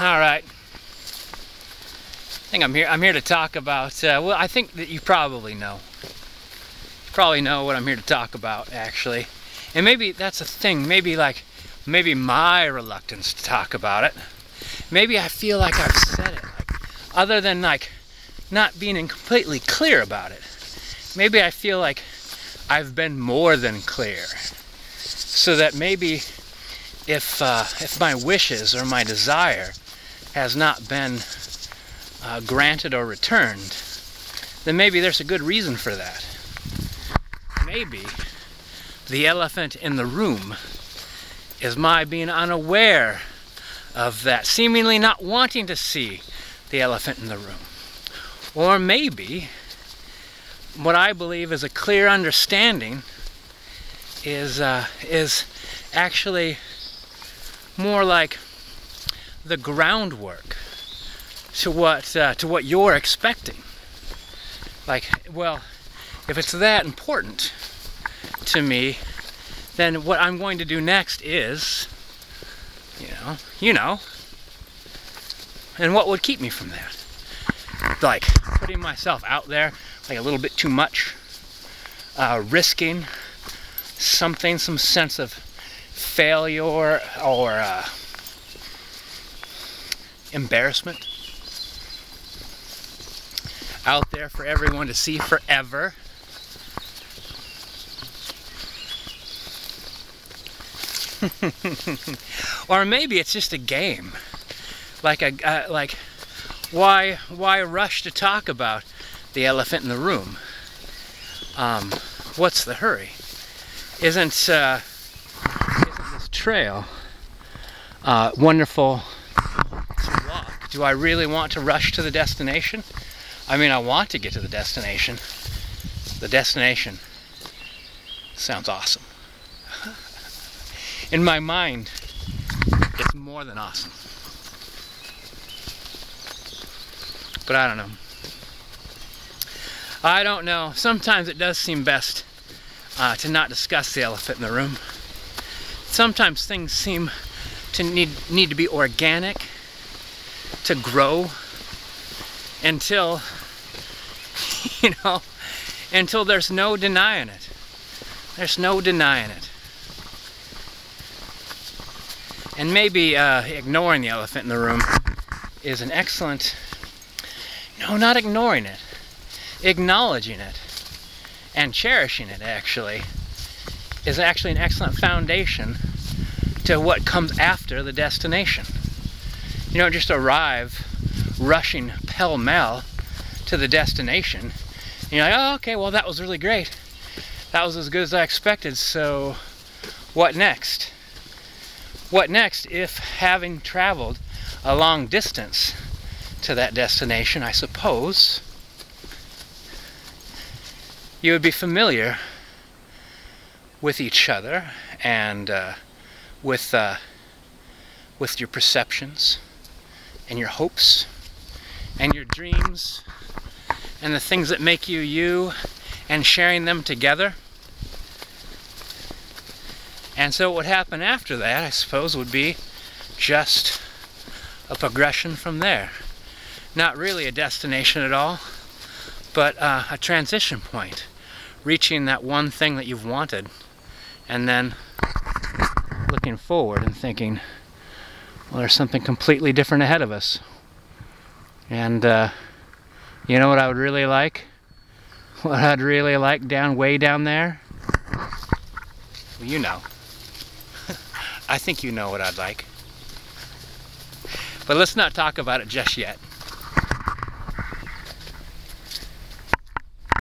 All right. I think I'm here. I'm here to talk about. Uh, well, I think that you probably know. You probably know what I'm here to talk about, actually. And maybe that's a thing. Maybe like, maybe my reluctance to talk about it. Maybe I feel like I've said it. Other than like, not being completely clear about it. Maybe I feel like I've been more than clear. So that maybe if uh, if my wishes or my desire has not been uh, granted or returned, then maybe there's a good reason for that. Maybe the elephant in the room is my being unaware of that, seemingly not wanting to see the elephant in the room. Or maybe what I believe is a clear understanding is uh, is actually more like the groundwork to what uh, to what you're expecting. Like, well, if it's that important to me, then what I'm going to do next is, you know, you know, and what would keep me from that? Like putting myself out there like a little bit too much, uh, risking something, some sense of failure or uh, embarrassment out there for everyone to see forever. or maybe it's just a game. Like a uh, like why why rush to talk about the elephant in the room? Um, what's the hurry? Isn't uh, isn't this trail uh, wonderful? Do I really want to rush to the destination? I mean, I want to get to the destination. The destination sounds awesome. In my mind, it's more than awesome. But I don't know. I don't know. Sometimes it does seem best uh, to not discuss the elephant in the room. Sometimes things seem to need need to be organic, to grow until you know, until there's no denying it. There's no denying it. And maybe uh, ignoring the elephant in the room is an excellent, no, not ignoring it, acknowledging it and cherishing it actually is actually an excellent foundation to what comes after the destination. You don't just arrive rushing pell-mell to the destination. And you're like, oh, okay, well, that was really great. That was as good as I expected, so what next? What next if having traveled a long distance to that destination, I suppose, you would be familiar with each other and uh, with uh, with your perceptions and your hopes and your dreams and the things that make you you and sharing them together. And so what would happen after that, I suppose, would be just a progression from there. Not really a destination at all, but uh, a transition point. Reaching that one thing that you've wanted, and then looking forward and thinking, well, there's something completely different ahead of us. And uh, you know what I would really like? What I'd really like down way down there? Well, you know. I think you know what I'd like. But let's not talk about it just yet.